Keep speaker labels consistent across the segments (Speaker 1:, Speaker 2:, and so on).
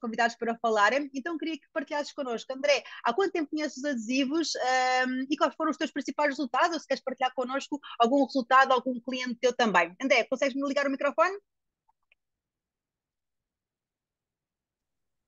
Speaker 1: convidados para falarem, então queria que partilhasses connosco. André, há quanto tempo conheces os adesivos um, e quais foram os teus principais resultados? Ou se queres partilhar connosco algum resultado, algum cliente teu também. André, consegues-me ligar o microfone?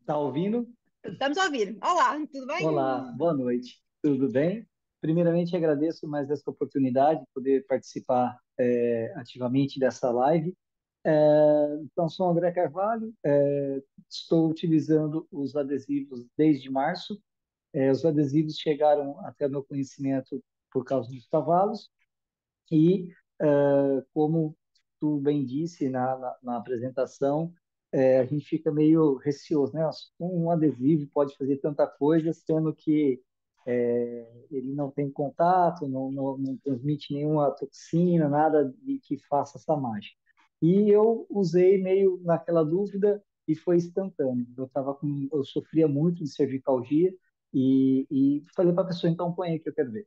Speaker 2: Está ouvindo?
Speaker 1: Estamos a ouvir. Olá, tudo bem?
Speaker 2: Olá, boa noite. Tudo bem? Primeiramente, agradeço mais essa oportunidade de poder participar é, ativamente dessa live. É, então, sou André Carvalho, é, estou utilizando os adesivos desde março. É, os adesivos chegaram até meu conhecimento por causa dos cavalos e, como tu bem disse na, na, na apresentação, a gente fica meio receoso, né? Um adesivo pode fazer tanta coisa, sendo que ele não tem contato, não, não, não, transmite nenhuma toxina, nada de que faça essa mágica. E eu usei meio naquela dúvida e foi instantâneo. Eu tava com, eu sofria muito de cervicalgia e, e falei para a pessoa então põe aí que eu quero ver.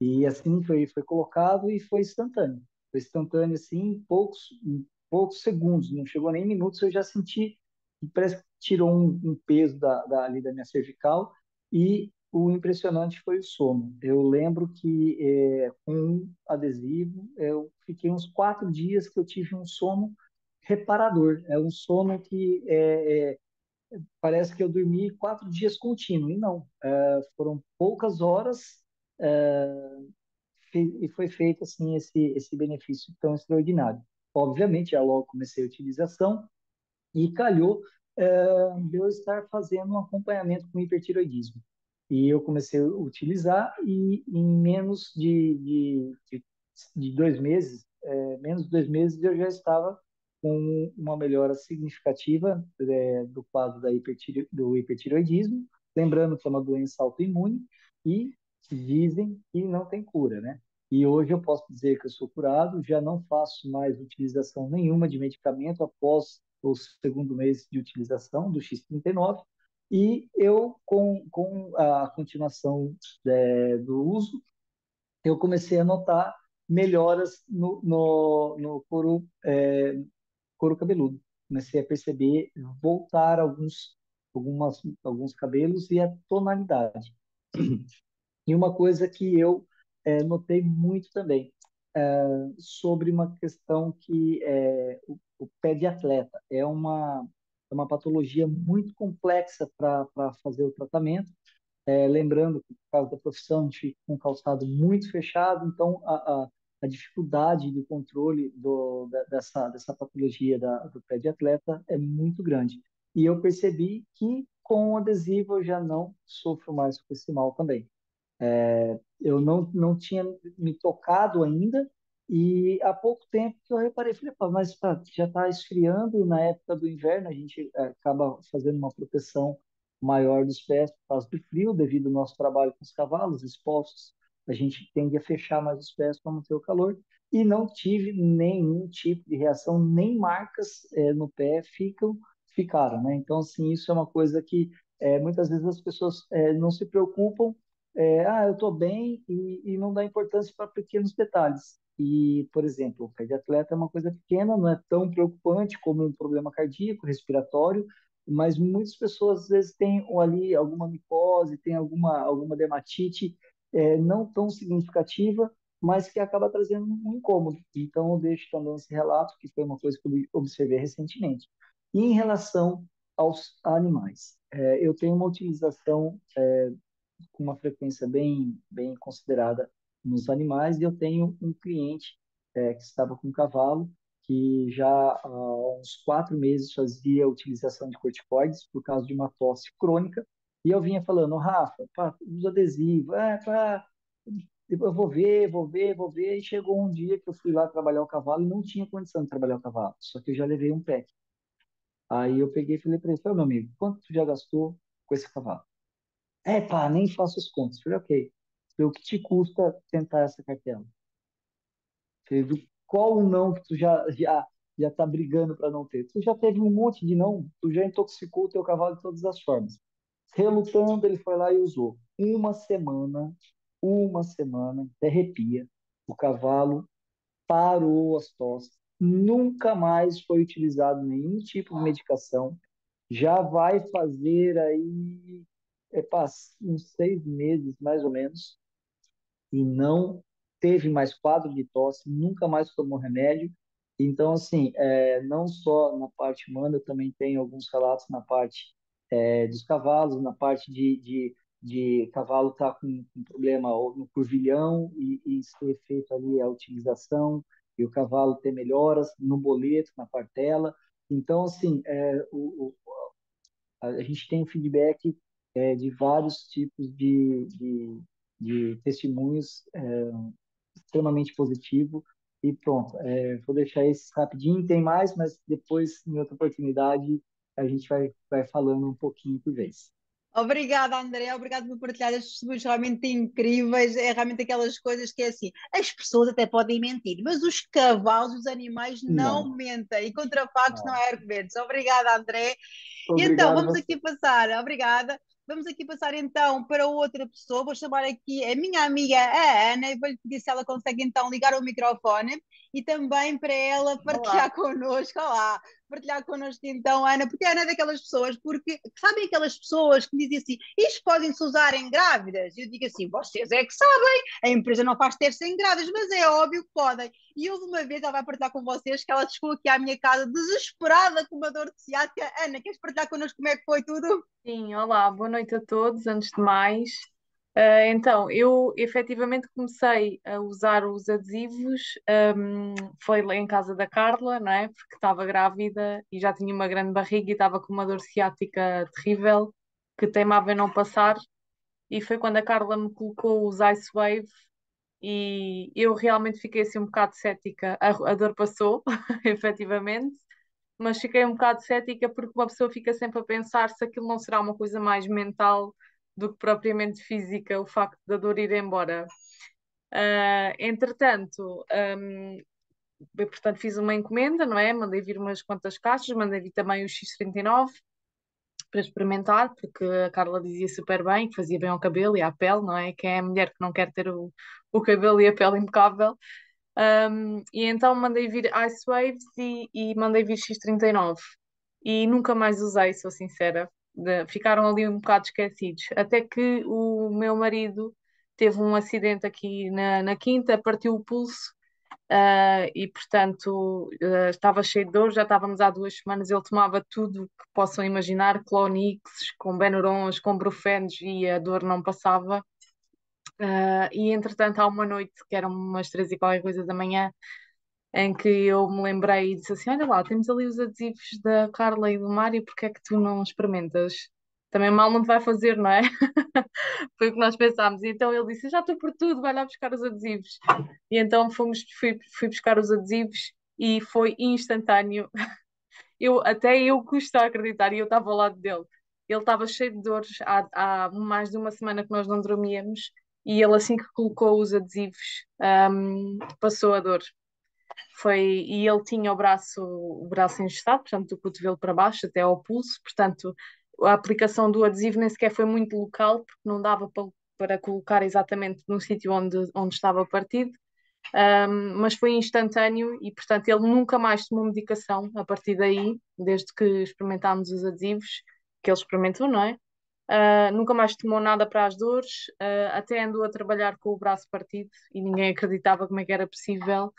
Speaker 2: E assim foi foi colocado e foi instantâneo. Foi instantâneo assim, em poucos em poucos segundos, não chegou nem minutos, eu já senti que parece que tirou um, um peso da, da, ali da minha cervical e o impressionante foi o sono. Eu lembro que é, com um adesivo eu fiquei uns quatro dias que eu tive um sono reparador. É um sono que é, é, parece que eu dormi quatro dias contínuo. E não, é, foram poucas horas é, e foi feito assim esse esse benefício tão extraordinário. Obviamente, já logo comecei a utilização e calhou é, de eu estar fazendo um acompanhamento com hipertiroidismo. E eu comecei a utilizar e em menos de, de, de, de dois meses, é, menos de dois meses, eu já estava com uma melhora significativa é, do quadro da hipertiro, do hipertiroidismo, lembrando que é uma doença autoimune e dizem que não tem cura, né? E hoje eu posso dizer que eu sou curado, já não faço mais utilização nenhuma de medicamento após o segundo mês de utilização do X39, e eu, com, com a continuação é, do uso, eu comecei a notar melhoras no, no, no couro, é, couro cabeludo. Comecei a perceber voltar alguns, algumas, alguns cabelos e a tonalidade. E uma coisa que eu é, notei muito também é, sobre uma questão que é, o, o pé de atleta é uma é uma patologia muito complexa para fazer o tratamento. É, lembrando que, por causa da profissão, a gente fica com um calçado muito fechado, então a, a, a dificuldade do controle do, da, dessa, dessa patologia da, do pé de atleta é muito grande. E eu percebi que com o adesivo eu já não sofro mais com esse mal também. É, eu não, não tinha me tocado ainda, e há pouco tempo que eu reparei, falei, mas tá, já está esfriando na época do inverno, a gente é, acaba fazendo uma proteção maior dos pés por causa do frio, devido ao nosso trabalho com os cavalos expostos, a gente tende a fechar mais os pés para manter o calor, e não tive nenhum tipo de reação, nem marcas é, no pé ficam, ficaram, né? Então, assim, isso é uma coisa que é, muitas vezes as pessoas é, não se preocupam, ah, eu estou bem, e, e não dá importância para pequenos detalhes. E, por exemplo, o pé de atleta é uma coisa pequena, não é tão preocupante como um problema cardíaco, respiratório, mas muitas pessoas às vezes têm ali alguma micose, tem alguma, alguma dermatite é, não tão significativa, mas que acaba trazendo um incômodo. Então, eu deixo também esse relato, que foi uma coisa que eu observei recentemente. E em relação aos animais, é, eu tenho uma utilização é, com uma frequência bem, bem considerada nos animais, e eu tenho um cliente é, que estava com um cavalo que já há uns quatro meses fazia utilização de corticoides por causa de uma tosse crônica, e eu vinha falando, Rafa, pá, usa adesivo, é, pá, eu vou ver, vou ver, vou ver, e chegou um dia que eu fui lá trabalhar o cavalo e não tinha condição de trabalhar o cavalo, só que eu já levei um pé. Aí eu peguei e falei para ele, meu amigo, quanto tu já gastou com esse cavalo? É, pá, nem faço as contas. Eu falei, ok o que te custa tentar essa cartela? Qual o não que tu já já já está brigando para não ter? Tu já teve um monte de não, tu já intoxicou o teu cavalo de todas as formas. Relutando, ele foi lá e usou. Uma semana, uma semana, até arrepia, o cavalo parou as tosses, nunca mais foi utilizado nenhum tipo de medicação, já vai fazer aí é, uns seis meses, mais ou menos, e não teve mais quadro de tosse, nunca mais tomou remédio. Então, assim, é, não só na parte humana, também tem alguns relatos na parte é, dos cavalos, na parte de, de, de cavalo estar tá com, com problema no curvilhão e, e ser feito ali a utilização e o cavalo ter melhoras no boleto, na partela. Então, assim, é, o, o, a gente tem feedback é, de vários tipos de, de, de testemunhos é, extremamente positivo e pronto. É, vou deixar esse rapidinho, tem mais, mas depois, em outra oportunidade, a gente vai, vai falando um pouquinho por vez.
Speaker 1: Obrigada, André. Obrigada por partilhar estes testemunhos realmente incríveis. É realmente aquelas coisas que é assim: as pessoas até podem mentir, mas os cavalos, os animais não, não mentem. E contra factos não, não há argumentos. Obrigada, André. Obrigado. Então, vamos aqui passar. Obrigada. Vamos aqui passar então para outra pessoa. Vou chamar aqui a minha amiga a Ana e vou-lhe pedir se ela consegue então ligar o microfone e também para ela partilhar Olá. connosco. Olá, partilhar connosco então, Ana, porque a Ana é daquelas pessoas, porque sabem aquelas pessoas que dizem assim, isto podem-se usar em grávidas? Eu digo assim, vocês é que sabem, a empresa não faz ter sem grávidas, mas é óbvio que podem. E houve uma vez, ela vai partilhar com vocês, que ela chegou aqui à minha casa desesperada com uma dor de ciática. Ana, queres partilhar connosco como é que foi tudo?
Speaker 3: Sim, olá, boa noite a todos, antes de mais. Uh, então, eu efetivamente comecei a usar os adesivos, um, foi em casa da Carla, não é? Porque estava grávida e já tinha uma grande barriga e estava com uma dor ciática terrível, que teimava em não passar. E foi quando a Carla me colocou os Ice Wave e eu realmente fiquei assim um bocado cética. A, a dor passou, efetivamente, mas fiquei um bocado cética porque uma pessoa fica sempre a pensar se aquilo não será uma coisa mais mental do que propriamente física, o facto da dor ir embora. Uh, entretanto, um, eu, portanto, fiz uma encomenda, não é? Mandei vir umas quantas caixas, mandei vir também o X39 para experimentar, porque a Carla dizia super bem, que fazia bem ao cabelo e à pele, não é? Quem é a mulher que não quer ter o, o cabelo e a pele impecável. Um, e então mandei vir Ice Waves e, e mandei vir X39. E nunca mais usei, sou sincera de, ficaram ali um bocado esquecidos. Até que o meu marido teve um acidente aqui na, na quinta, partiu o pulso uh, e, portanto, uh, estava cheio de dor. Já estávamos há duas semanas. Ele tomava tudo que possam imaginar: Clonix, com Benurons, com Brufenos e a dor não passava. Uh, e entretanto, há uma noite, que eram umas três e qualquer coisa da manhã, em que eu me lembrei e disse assim: Olha lá, temos ali os adesivos da Carla e do Mário, porque é que tu não experimentas? Também mal não te vai fazer, não é? Foi o que nós pensámos. E então ele disse: Já estou por tudo, vai lá buscar os adesivos. E então fomos, fui, fui buscar os adesivos e foi instantâneo. Eu, até eu custa acreditar, e eu estava ao lado dele. Ele estava cheio de dores há, há mais de uma semana que nós não dormíamos e ele assim que colocou os adesivos um, passou a dor foi, e ele tinha o braço, o braço engessado, portanto, do cotovelo para baixo até ao pulso, portanto, a aplicação do adesivo nem sequer foi muito local, porque não dava para, para colocar exatamente no sítio onde, onde estava partido, um, mas foi instantâneo e, portanto, ele nunca mais tomou medicação a partir daí, desde que experimentámos os adesivos, que ele experimentou, não é? Uh, nunca mais tomou nada para as dores, uh, até andou a trabalhar com o braço partido e ninguém acreditava como é que era possível.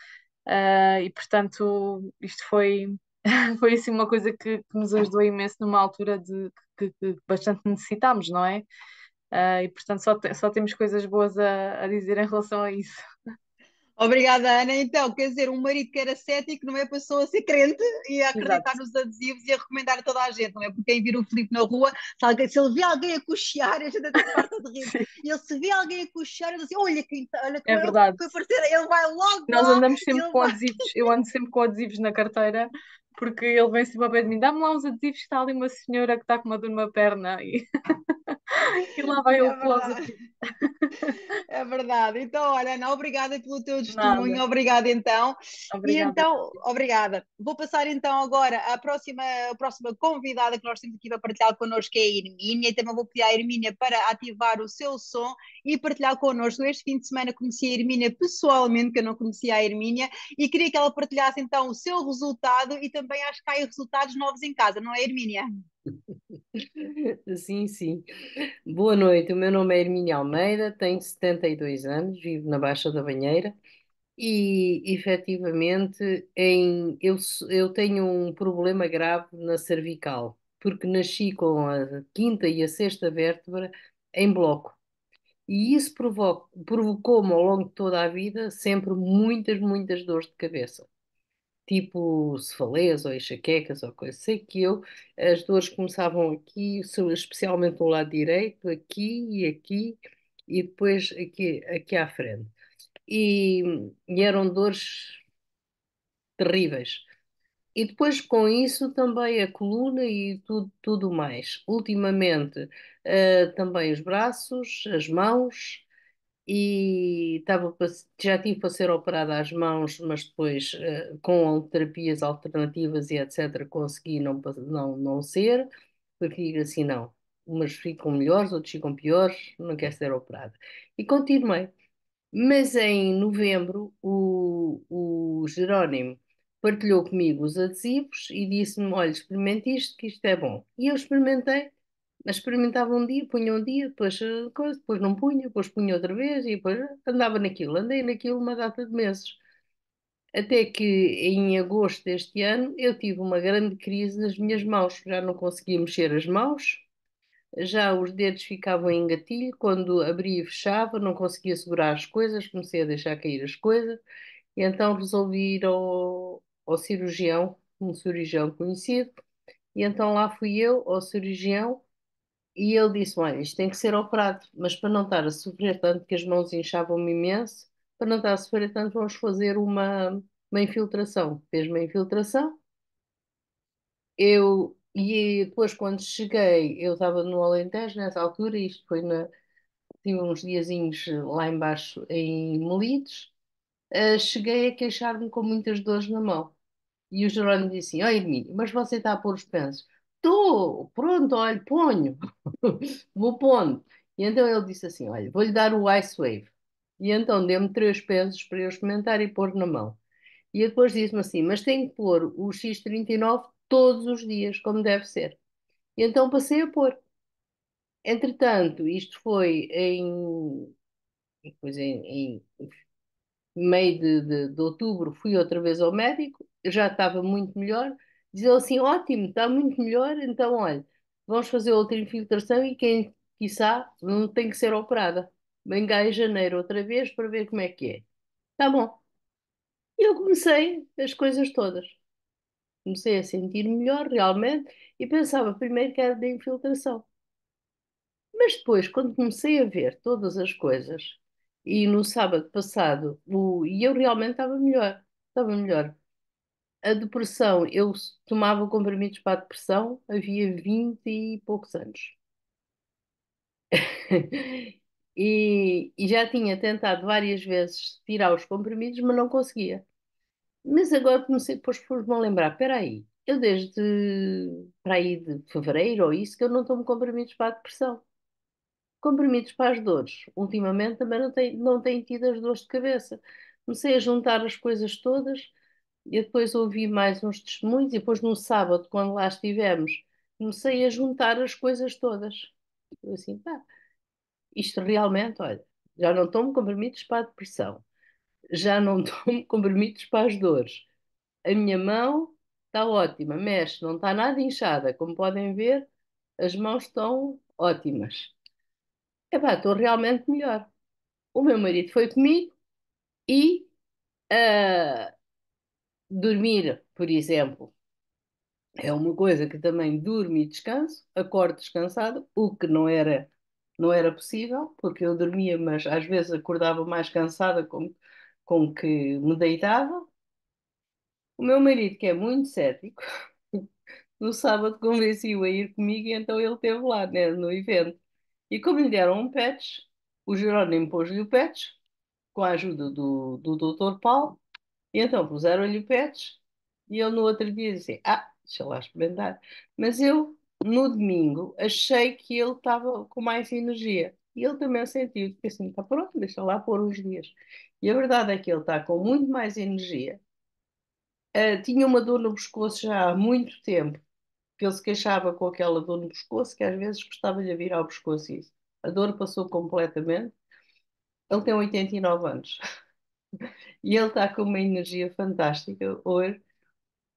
Speaker 3: Uh, e portanto, isto foi, foi assim uma coisa que, que, nos ajudou imenso numa altura de que, que bastante necessitámos, não é? Uh, e portanto, só, te, só temos coisas boas a, a dizer em relação a isso.
Speaker 1: Obrigada, Ana. Então, quer dizer, um marido que era cético, não é? Passou a ser crente e a acreditar Exato. nos adesivos e a recomendar a toda a gente, não é? Porque quem vira o Filipe na rua, se, alguém, se ele vê alguém a cochear, a gente até parte de rir. E ele se vê alguém a cochear, ele diz assim: olha quem está, olha
Speaker 3: é verdade.
Speaker 1: aparecer, ele vai logo.
Speaker 3: Nós
Speaker 1: lá,
Speaker 3: andamos sempre com vai... adesivos, eu ando sempre com adesivos na carteira porque ele vem sempre ao pé de mim, dá-me lá uns adesivos, está ali uma senhora que está com uma dor numa perna e, e lá vai é ele closet.
Speaker 1: É verdade. Então, olha, Ana, obrigada pelo teu testemunho, Nada. obrigada então. Obrigada. E então, obrigada. Vou passar então agora à próxima, a próxima convidada que nós temos aqui para partilhar connosco, que é a Hermínia, e também vou pedir à Hermínia para ativar o seu som e partilhar connosco. Este fim de semana conheci a Hermínia pessoalmente, que eu não conhecia a Hermínia, e queria que ela partilhasse então o seu resultado e também acho que há resultados novos em casa, não é, Hermínia?
Speaker 4: Sim, sim. Boa noite, o meu nome é Hermínia Almeida, tenho 72 anos, vivo na Baixa da Banheira e, efetivamente, em, eu, eu tenho um problema grave na cervical, porque nasci com a quinta e a sexta vértebra em bloco. E isso provocou-me ao longo de toda a vida sempre muitas, muitas dores de cabeça tipo cefaleias ou enxaquecas ou coisa. Sei que eu, as dores começavam aqui, especialmente no lado direito, aqui e aqui, e depois aqui, aqui à frente. E, e eram dores terríveis. E depois com isso também a coluna e tudo, tudo mais. Ultimamente, uh, também os braços, as mãos, e estava já tive para ser operada às mãos, mas depois uh, com terapias alternativas e etc. consegui não, não, não ser, porque digo assim, não, umas ficam melhores, outros ficam piores, não quero ser operada. E continuei. Mas em novembro o, o Jerónimo partilhou comigo os adesivos e disse-me, olha, experimente isto, que isto é bom. E eu experimentei experimentava um dia, punha um dia, depois, eh, coisa, depois não punha, depois punha outra vez e depois andava naquilo. Andei naquilo uma data de meses. Até que em agosto deste ano eu tive uma grande crise nas minhas mãos. Já não conseguia mexer as mãos, já os dedos ficavam em gatilho. Quando abria e fechava, não conseguia segurar as coisas, comecei a deixar cair as coisas. E então resolvi ir ao, ao cirurgião, um cirurgião conhecido. E então lá fui eu ao cirurgião e ele disse: Olha, isto tem que ser operado, mas para não estar a sofrer tanto, que as mãos inchavam-me imenso, para não estar a sofrer tanto, vamos fazer uma, uma infiltração. Fez uma infiltração. Eu, e depois, quando cheguei, eu estava no Alentejo nessa altura, isto foi na. Tive uns diazinhos lá embaixo em Melides, uh, cheguei a queixar-me com muitas dores na mão. E o Jerónimo disse assim: Oi, mas você está a pôr os pensos? Estou, pronto, olha, ponho, vou pondo. E então ele disse assim: Olha, vou-lhe dar o Ice Wave. E então deu-me três pesos para eu experimentar e pôr na mão. E depois disse-me assim: Mas tem que pôr o X39 todos os dias, como deve ser. E então passei a pôr. Entretanto, isto foi em, depois em, em meio de, de, de outubro, fui outra vez ao médico, já estava muito melhor Diz assim: ótimo, está muito melhor, então olha, vamos fazer outra infiltração e quem, quiçá, não tem que ser operada. Venga em janeiro outra vez para ver como é que é. Tá bom. E eu comecei as coisas todas. Comecei a sentir melhor realmente e pensava primeiro que era da infiltração. Mas depois, quando comecei a ver todas as coisas, e no sábado passado, o, e eu realmente estava melhor, estava melhor a depressão, eu tomava comprimidos para a depressão, havia 20 e poucos anos. e, e, já tinha tentado várias vezes tirar os comprimidos, mas não conseguia. Mas agora comecei, depois por-me a lembrar, espera aí, eu desde para aí de fevereiro ou isso que eu não tomo comprimidos para a depressão. Comprimidos para as dores. Ultimamente também não tenho, não tenho tido as dores de cabeça. Comecei a juntar as coisas todas e depois ouvi mais uns testemunhos, e depois no sábado, quando lá estivemos, comecei a juntar as coisas todas. Eu assim, pá, isto realmente, olha, já não tomo comprimidos para a depressão, já não tomo comprimidos para as dores. A minha mão está ótima, mexe, não está nada inchada. Como podem ver, as mãos estão ótimas. Epá, estou realmente melhor. O meu marido foi comigo e uh, Dormir, por exemplo, é uma coisa que também durmo e descanso, acordo descansado, o que não era, não era possível, porque eu dormia, mas às vezes acordava mais cansada com, com que me deitava. O meu marido, que é muito cético, no sábado convenci-o a ir comigo e então ele esteve lá, né, no evento. E como lhe deram um patch, o Jerónimo pôs-lhe o patch, com a ajuda do, do Dr. Paulo, e então puseram-lhe o patch e ele no outro dia disse: Ah, deixa lá experimentar. Mas eu, no domingo, achei que ele estava com mais energia. E ele também sentiu, disse assim: Está pronto, deixa lá pôr uns dias. E a verdade é que ele está com muito mais energia. Uh, tinha uma dor no pescoço já há muito tempo que ele se queixava com aquela dor no pescoço, que às vezes gostava-lhe vir ao pescoço isso. A dor passou completamente. Ele tem 89 anos. E ele está com uma energia fantástica hoje.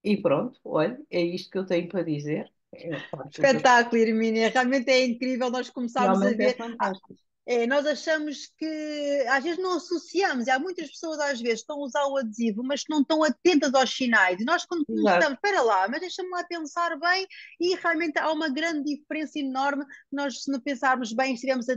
Speaker 4: E pronto, olha, é isto que eu tenho para dizer. É,
Speaker 1: Espetáculo, Irmínia, realmente é incrível nós começarmos
Speaker 4: realmente
Speaker 1: a
Speaker 4: é
Speaker 1: ver.
Speaker 4: fantástico.
Speaker 1: É, nós achamos que às vezes não associamos, e há muitas pessoas às vezes estão a usar o adesivo, mas que não estão atentas aos sinais. E nós, quando
Speaker 4: Exato.
Speaker 1: começamos, espera lá, mas deixa-me lá pensar bem, e realmente há uma grande diferença enorme. Nós, se não pensarmos bem, estivermos